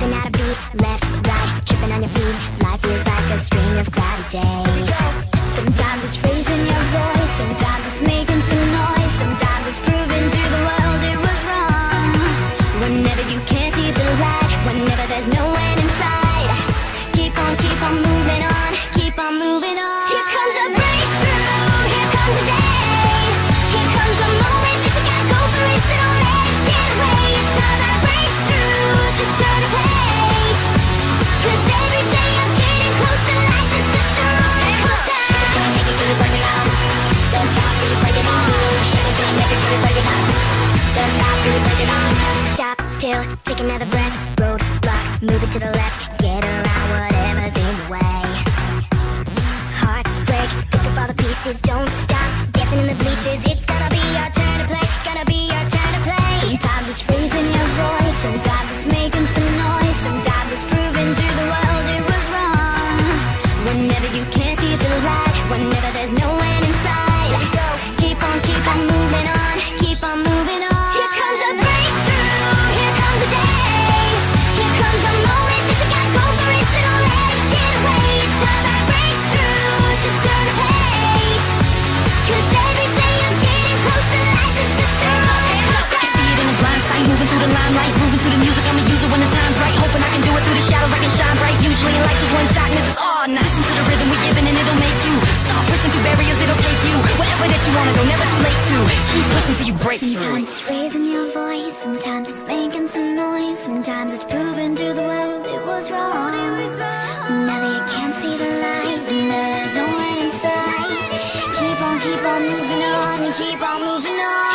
Jumping out of beat, left, right, tripping on your feet. Life feels like a string of cloudy days. Take another breath, roadblock, move it to the left, get around whatever's in the way. Heartbreak, pick up all the pieces, don't stop, dancing in the bleachers, It's gonna. one shot and this is on. Listen to the rhythm we're giving and it'll make you stop pushing through barriers. It'll take you Whatever that you wanna go. Never too late to keep pushing till you break sometimes through. Sometimes it's raising your voice, sometimes it's making some noise, sometimes it's proving to the world it was wrong. Now you can't see the light and there's no one inside. Keep on, keep on moving on, keep on moving on.